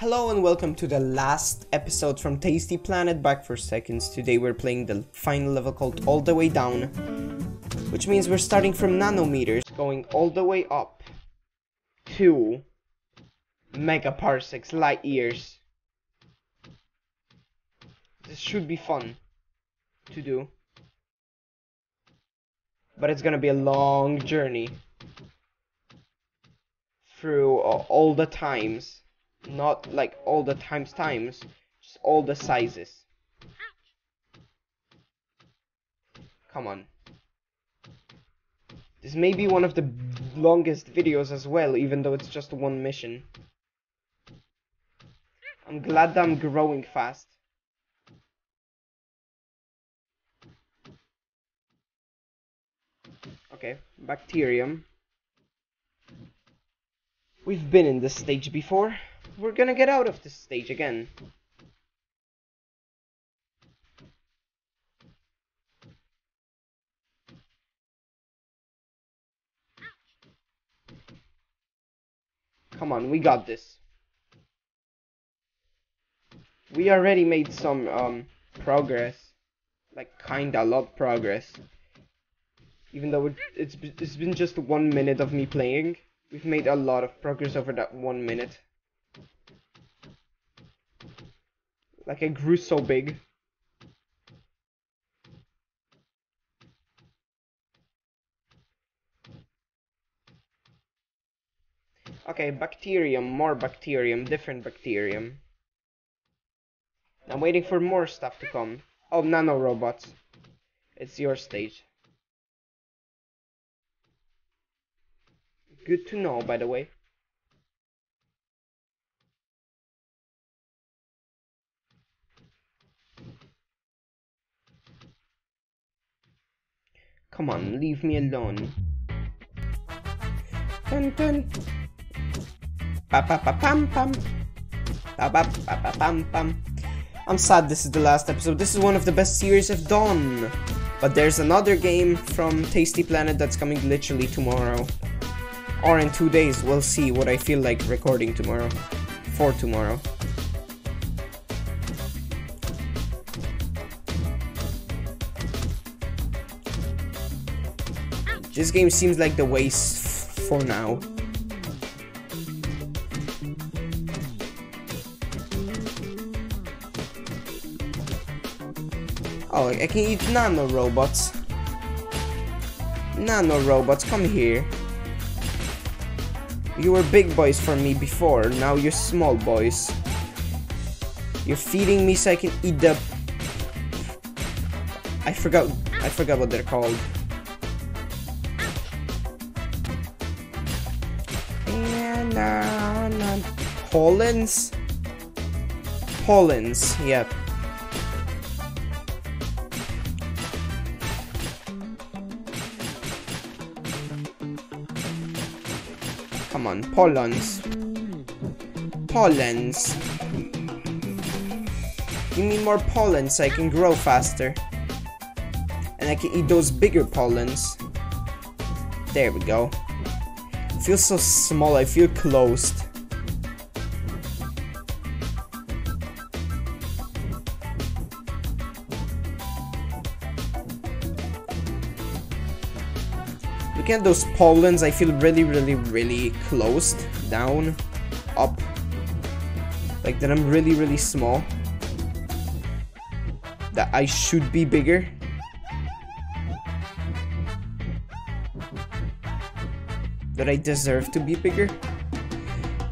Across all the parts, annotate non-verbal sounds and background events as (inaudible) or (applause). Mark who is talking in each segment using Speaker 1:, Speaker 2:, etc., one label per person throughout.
Speaker 1: Hello and welcome to the last episode from Tasty Planet Back for Seconds. Today we're playing the final level called All the Way Down, which means we're starting from nanometers, going all the way up to megaparsecs, light years. This should be fun to do, but it's gonna be a long journey through uh, all the times not like all the times times, just all the sizes. Come on. This may be one of the longest videos as well, even though it's just one mission. I'm glad I'm growing fast. Okay, bacterium. We've been in this stage before we're gonna get out of this stage again. Come on, we got this. We already made some um progress. Like kinda a lot progress. Even though it's it's been just one minute of me playing, we've made a lot of progress over that one minute. Like it grew so big. Okay, bacterium, more bacterium, different bacterium. I'm waiting for more stuff to come. Oh, nano robots. It's your stage. Good to know, by the way. Come on, leave me alone. Dun dun. Pa pa pa pam pam. Pa pa pa pa pam pam. I'm sad this is the last episode. This is one of the best series I've done. But there's another game from Tasty Planet that's coming literally tomorrow. Or in two days. We'll see what I feel like recording tomorrow. For tomorrow. This game seems like the waste for now. Oh, I can eat nano robots. Nano robots, come here. You were big boys for me before, now you're small boys. You're feeding me so I can eat the... I forgot, I forgot what they're called. Pollens? Uh, Pollens, yep. Pollens. Pollens. Give me more pollens so I can grow faster. And I can eat those bigger pollens. There we go. I feel so small, I feel closed. At those pollens, I feel really, really, really closed down, up. Like that I'm really, really small. That I should be bigger. That I deserve to be bigger.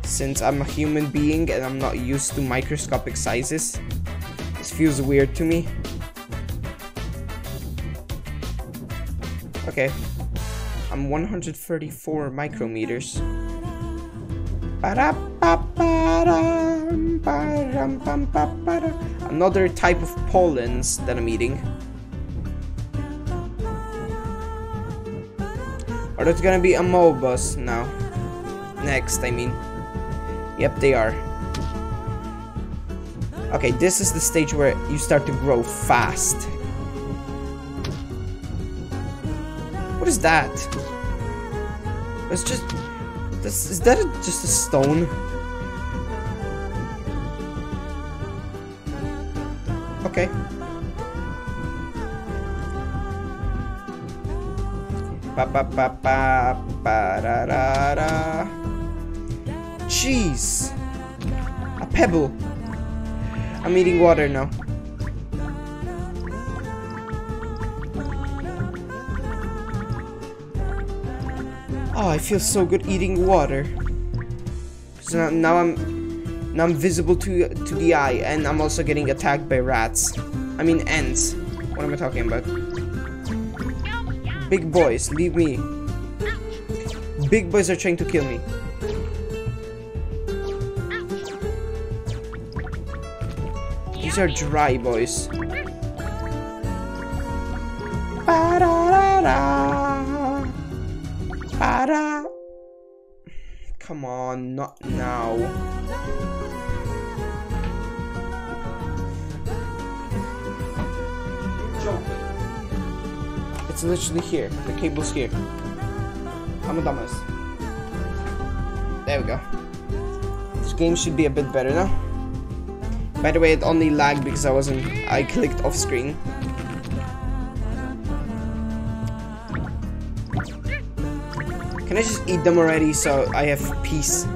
Speaker 1: Since I'm a human being and I'm not used to microscopic sizes. This feels weird to me. Okay, I'm 134 micrometers. Another type of pollens that I'm eating. Are it's gonna be amoebas now. Next, I mean. Yep, they are. Okay, this is the stage where you start to grow fast. What is that? It's just... This, is that a, just a stone? Okay. Ba ba ba ba ba da da da. Cheese. A pebble. I'm eating water now. Oh, I feel so good eating water. So now, now I'm now I'm visible to to the eye, and I'm also getting attacked by rats. I mean ants. What am I talking about? Big boys, leave me. Big boys are trying to kill me. These are dry boys. Come on, not now. It's literally here. The cable's here. I'm a dumbass. There we go. This game should be a bit better now. By the way, it only lagged because I wasn't. I clicked off screen. Can I just eat them already so I have peace?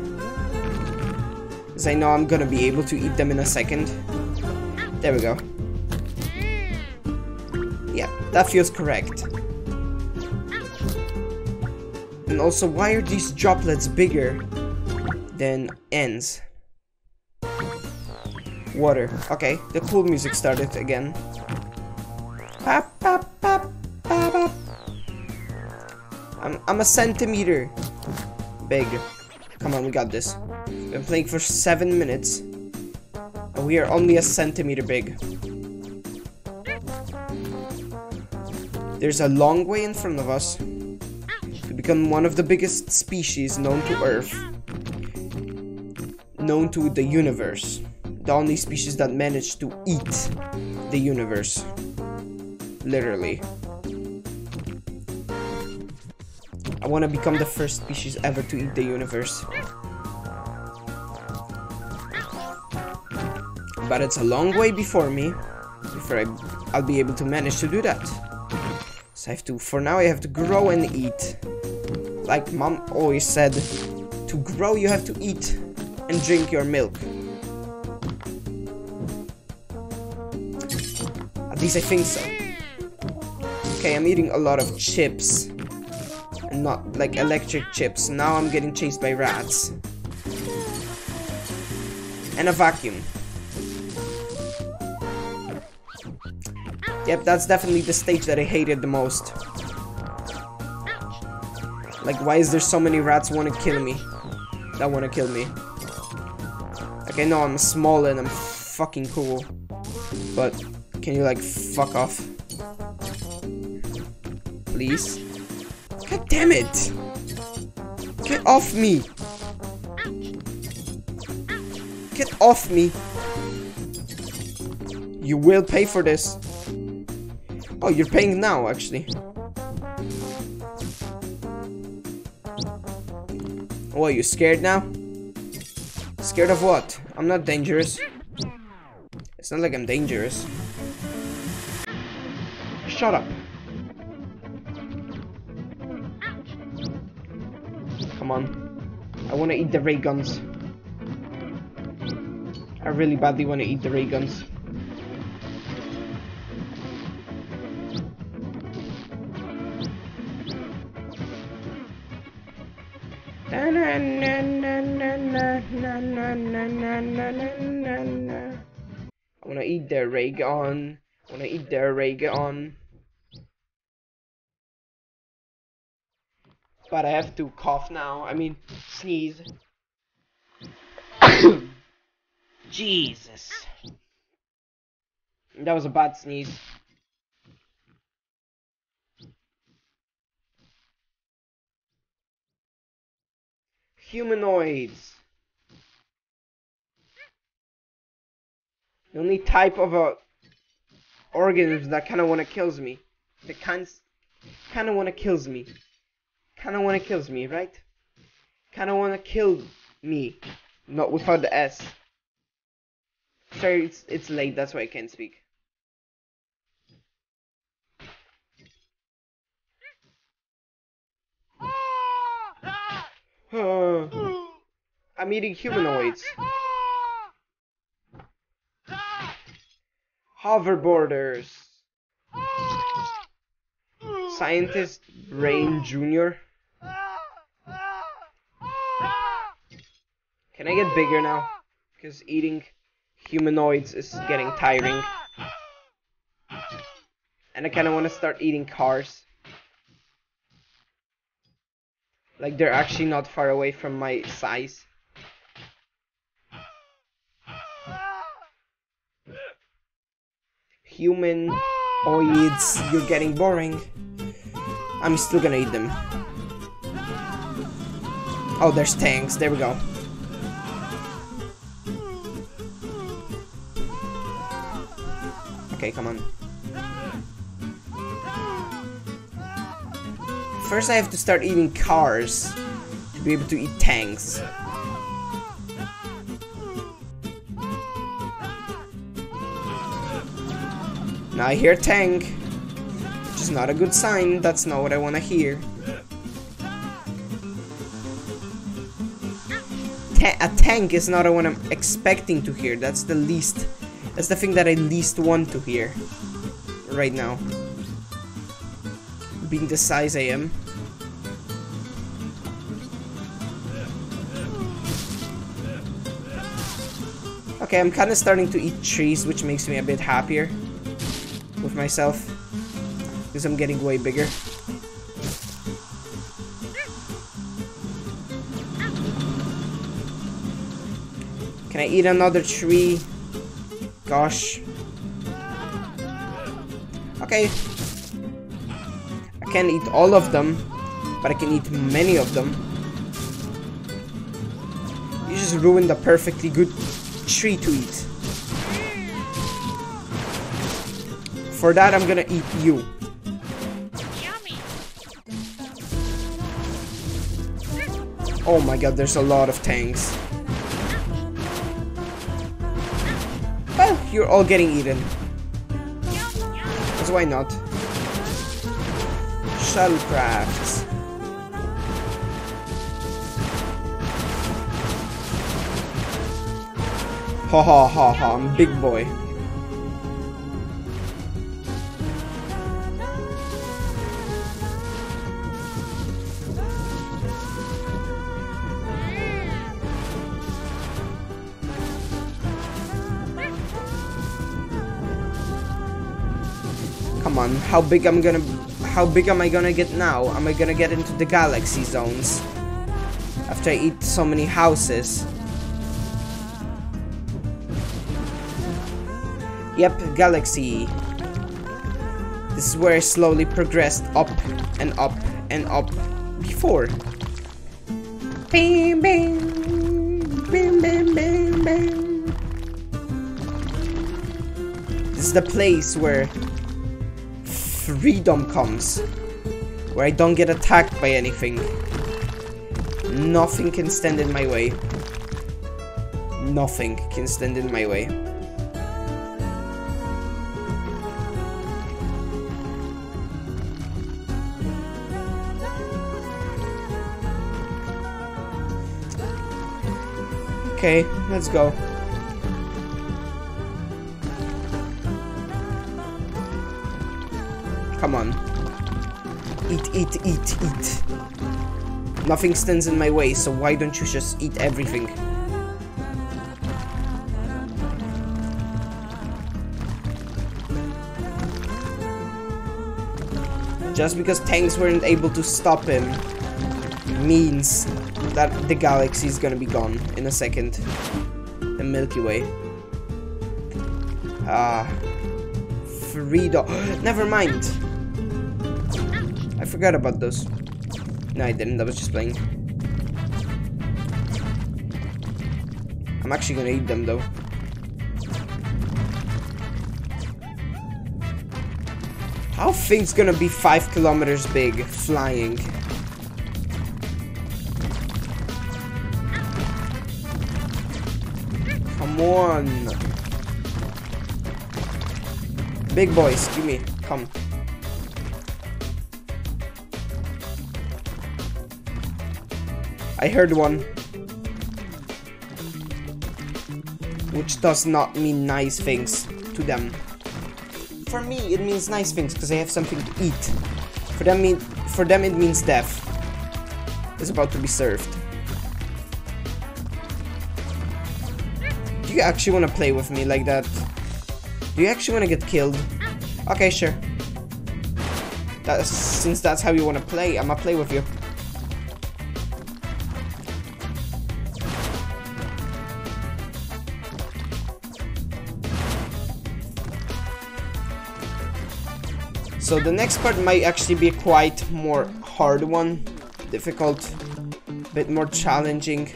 Speaker 1: Because I know I'm gonna be able to eat them in a second. There we go. Yeah, that feels correct. And also, why are these droplets bigger than ends? Water. Okay, the cool music started again. I'm, a centimeter big. Come on, we got this. Been playing for seven minutes. And we are only a centimeter big. There's a long way in front of us to become one of the biggest species known to Earth. Known to the universe. The only species that managed to eat the universe. Literally. I want to become the first species ever to eat the universe. But it's a long way before me, before I, I'll be able to manage to do that. So I have to, for now I have to grow and eat. Like mom always said, to grow you have to eat and drink your milk. At least I think so. Okay, I'm eating a lot of chips not like electric chips. Now I'm getting chased by rats. And a vacuum. Yep, that's definitely the stage that I hated the most. Like, why is there so many rats want to kill me? That want to kill me. Okay, no, I'm small and I'm fucking cool. But, can you, like, fuck off? Please? God damn it! Get off me! Get off me! You will pay for this. Oh, you're paying now, actually. Are you scared now? Scared of what? I'm not dangerous. It's not like I'm dangerous. Shut up. On. I want to eat the ray guns. I really badly want to eat the ray guns. I wanna eat their ray gun. I wanna eat their ray gun. But I have to cough now. I mean, sneeze. (coughs) Jesus. That was a bad sneeze. Humanoids. The only type of uh, a organism that kind of want to kills me. That kind kind of want to kills me. Kind of want to kills me, right? Kind of want to kill me. Not without the S. Sorry, it's it's late. That's why I can't speak. (sighs) I'm eating humanoids. Hoverboarders. Scientist Brain Jr. Can I get bigger now? Because eating humanoids is getting tiring. And I kind of want to start eating cars. Like they're actually not far away from my size. Humanoids, you're getting boring. I'm still gonna eat them. Oh, there's tanks. There we go. Okay, come on. First I have to start eating cars to be able to eat tanks. Now I hear tank, which is not a good sign. That's not what I want to hear. Ta a tank is not what I'm expecting to hear. That's the least that's the thing that I least want to hear right now. Being the size I am. Okay, I'm kind of starting to eat trees, which makes me a bit happier with myself. Because I'm getting way bigger. Can I eat another tree? Gosh. Okay. I can't eat all of them, but I can eat many of them. You just ruined a perfectly good tree to eat. For that, I'm gonna eat you. Oh my god, there's a lot of tanks. You're all getting eaten. Because why not? Shuttlecrafts. Ha ha ha ha, I'm big boy. Come on, how big am I gonna how big am I gonna get now? Am I gonna get into the galaxy zones? After I eat so many houses. Yep, galaxy. This is where I slowly progressed up and up and up before. Bing, bing, bing, bing, bing, bing. This is the place where freedom comes. Where I don't get attacked by anything. Nothing can stand in my way. Nothing can stand in my way. Okay, let's go. Come on. Eat, eat, eat, eat. Nothing stands in my way, so why don't you just eat everything? Just because tanks weren't able to stop him means that the galaxy is gonna be gone in a second. The Milky Way. Ah. Freedom. (gasps) Never mind forgot about those. No, I didn't. I was just playing. I'm actually gonna eat them, though. How thing's gonna be 5 kilometers big, flying? Come on. Big boys, give me, come. I heard one. Which does not mean nice things to them. For me, it means nice things because I have something to eat. For them, mean, for them it means death. Is about to be served. Do you actually want to play with me like that? Do you actually want to get killed? Okay, sure. That's, since that's how you want to play, I'ma play with you. So the next part might actually be quite more hard one, difficult, bit more challenging.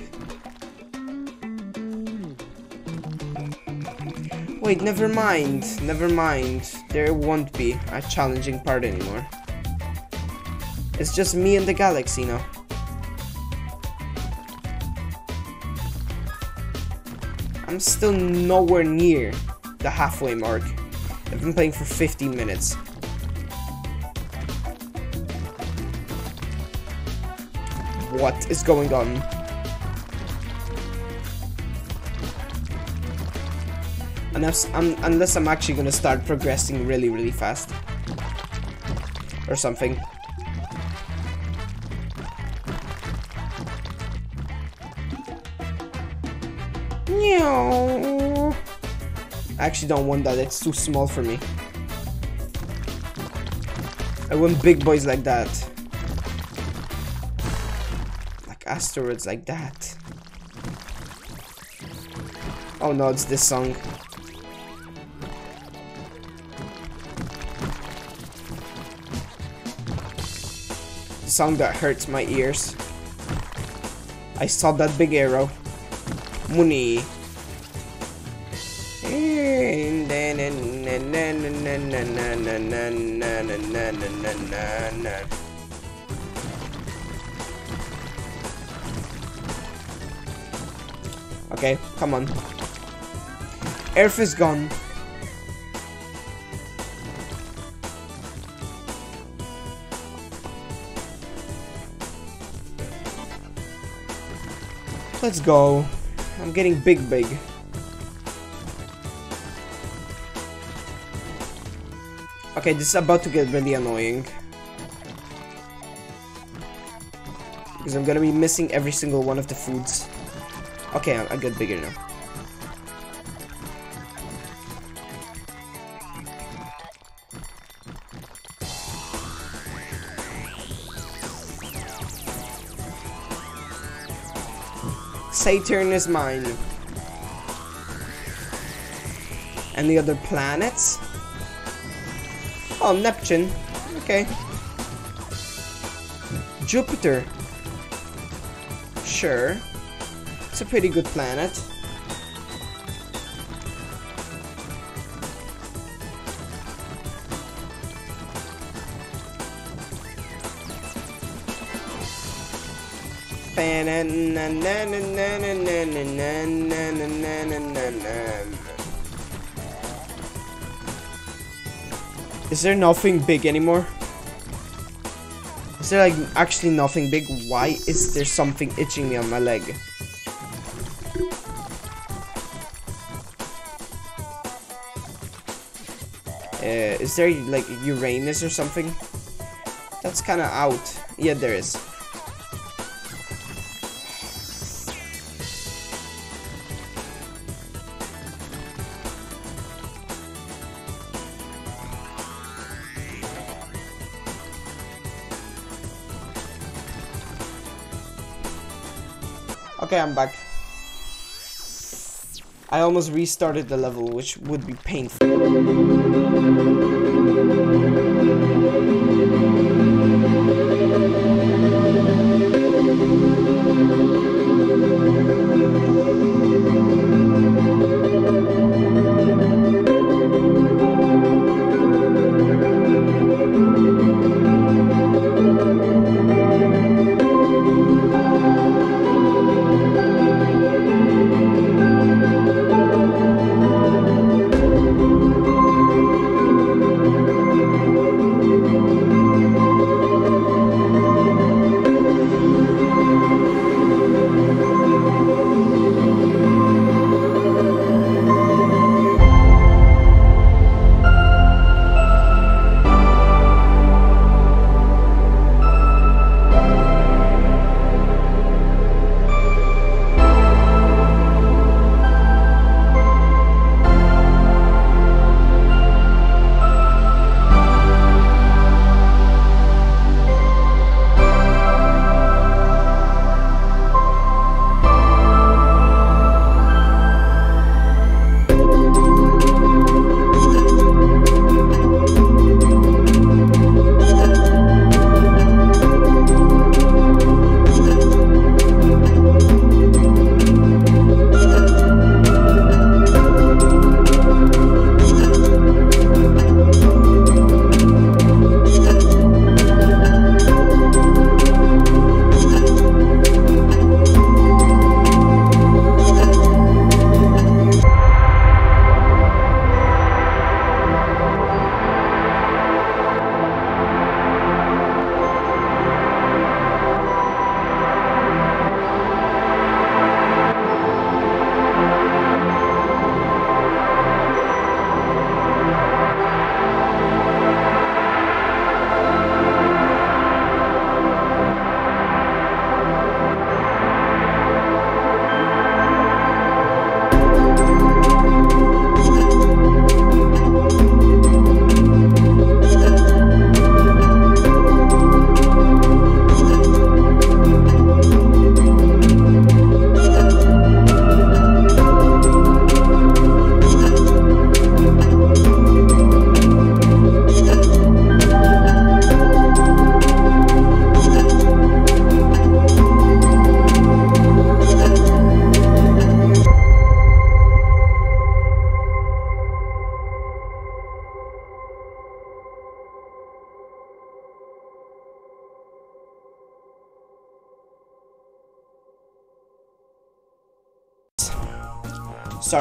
Speaker 1: Wait, never mind, never mind. There won't be a challenging part anymore. It's just me and the galaxy now. I'm still nowhere near the halfway mark. I've been playing for 15 minutes. What is going on? Unless I'm, unless I'm actually gonna start progressing really, really fast. Or something. I actually don't want that, it's too small for me. I want big boys like that. Asteroids like that. Oh no, it's this song. song that hurts my ears. I saw that big arrow. Muni. Come on. Earth is gone. Let's go. I'm getting big big. Okay, this is about to get really annoying. Because I'm gonna be missing every single one of the foods. Okay, I, I get bigger now. Saturn is mine. And the other planets? Oh, Neptune. Okay. Jupiter. Sure. It's a pretty good planet. Is there nothing big anymore? Is there like actually nothing big? Why is there something itching me on my leg? Uh, is there like Uranus or something? That's kind of out. Yeah, there is. Okay, I'm back. I almost restarted the level, which would be painful.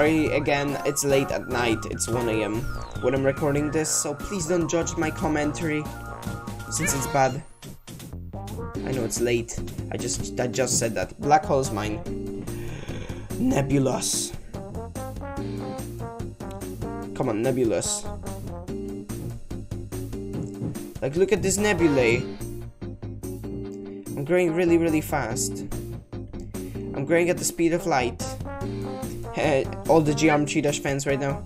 Speaker 1: Sorry again, it's late at night. It's 1 a.m. when I'm recording this, so please don't judge my commentary since it's bad. I know it's late. I just I just said that. Black hole's mine. Nebulous. Come on, Nebulous. Like, look at this nebulae. I'm growing really, really fast. I'm growing at the speed of light. Uh, all the Geometry Dash fans right now.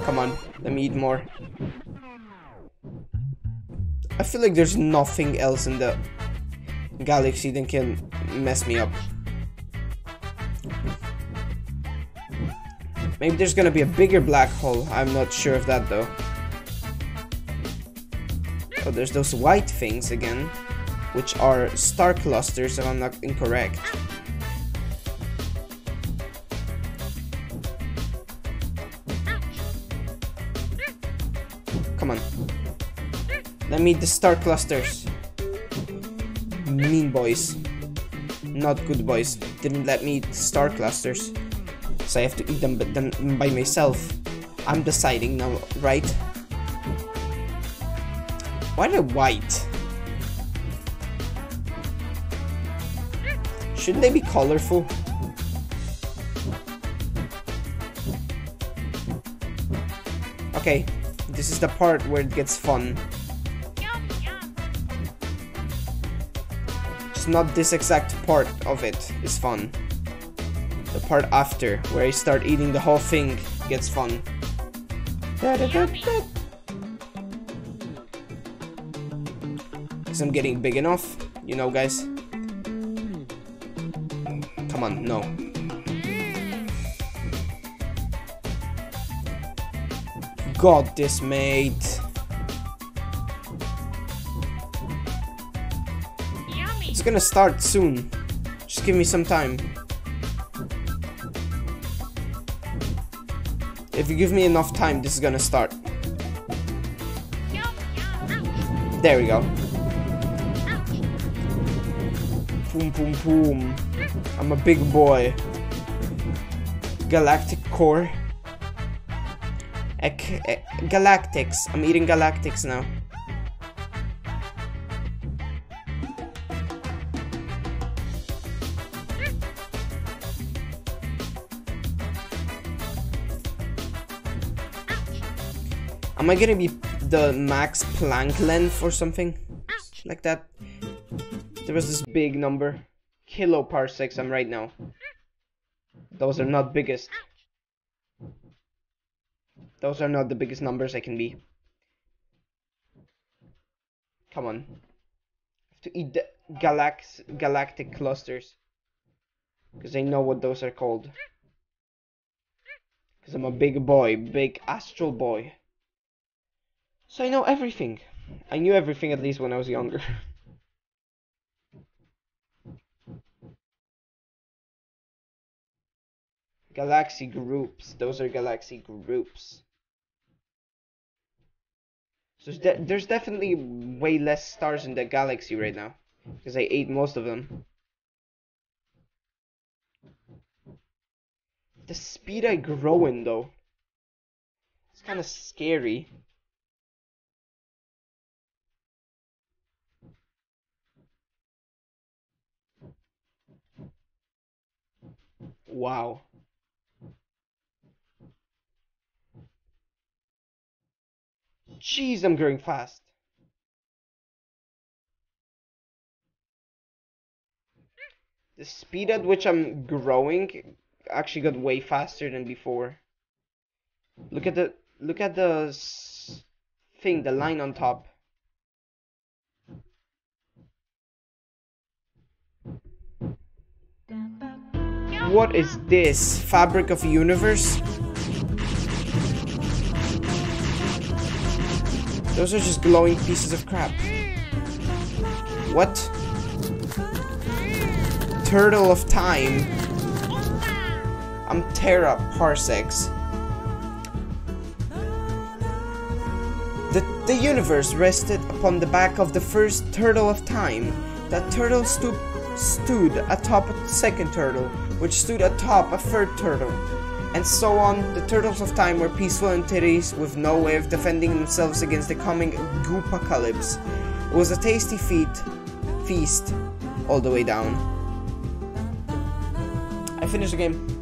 Speaker 1: Come on, let me eat more. I feel like there's nothing else in the galaxy that can mess me up. Maybe there's gonna be a bigger black hole. I'm not sure of that though. Oh, there's those white things again, which are star clusters if I'm not incorrect. Come on. Let me the star clusters. Mean boys. Not good boys. Didn't let me eat star clusters. So I have to eat them, but them by myself. I'm deciding now, right? Why they white? Shouldn't they be colorful? Okay, this is the part where it gets fun. It's not this exact part of it is fun the part after, where I start eating the whole thing, gets fun. Because I'm getting big enough, you know guys. Come on, no. Got this, mate. It's gonna start soon. Just give me some time. If you give me enough time, this is gonna start. There we go. Boom, boom, boom. I'm a big boy. Galactic core. Galactics. I'm eating galactics now. Am I gonna be the max Planck length or something? Like that? There was this big number. Kiloparsecs I'm right now. Those are not biggest. Those are not the biggest numbers I can be. Come on. I have to eat the galax galactic clusters. Because I know what those are called. Because I'm a big boy, big astral boy. So I know everything. I knew everything at least when I was younger. (laughs) galaxy groups. Those are galaxy groups. So there's, de there's definitely way less stars in the galaxy right now. Because I ate most of them. The speed I grow in though. It's kind of scary. Wow. Jeez, I'm growing fast. The speed at which I'm growing actually got way faster than before. Look at the look at the thing, the line on top. What is this? Fabric of universe? Those are just glowing pieces of crap. What? Turtle of time. I'm Terra parsecs. The, the universe rested upon the back of the first turtle of time. That turtle stood stood atop a second turtle, which stood atop a third turtle. And so on, the Turtles of Time were peaceful entities with no way of defending themselves against the coming goopacalypse. It was a tasty feat, feast, all the way down. I finished the game.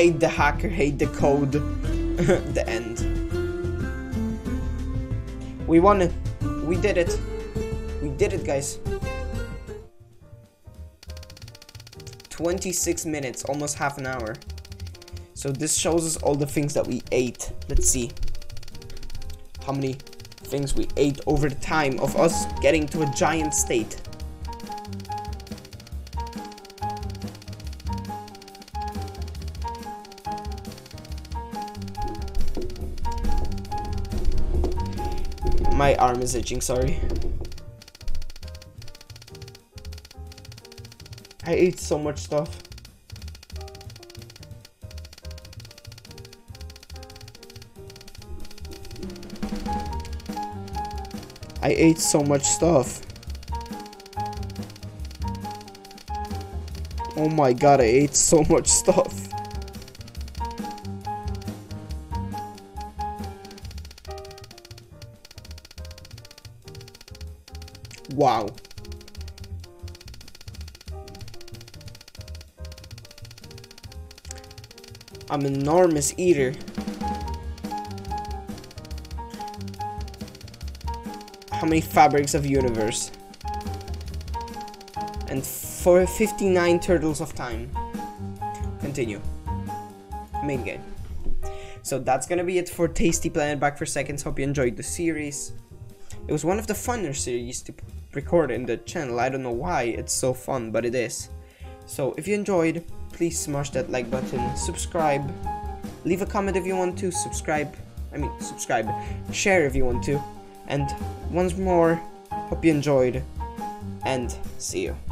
Speaker 1: Hate the hacker, hate the code. (laughs) the end. We won it. We did it. We did it, guys. 26 minutes, almost half an hour. So this shows us all the things that we ate. Let's see. How many things we ate over the time of us getting to a giant state. My arm is itching, sorry. I ate so much stuff. I ate so much stuff. Oh my god, I ate so much stuff. I'm an enormous eater. How many fabrics of universe? And for 59 turtles of time. Continue. Main game. So that's gonna be it for Tasty Planet Back for Seconds. Hope you enjoyed the series. It was one of the funner series to record in the channel. I don't know why it's so fun, but it is. So if you enjoyed, please smash that like button, subscribe, leave a comment if you want to, subscribe, I mean subscribe, share if you want to, and once more, hope you enjoyed, and see you.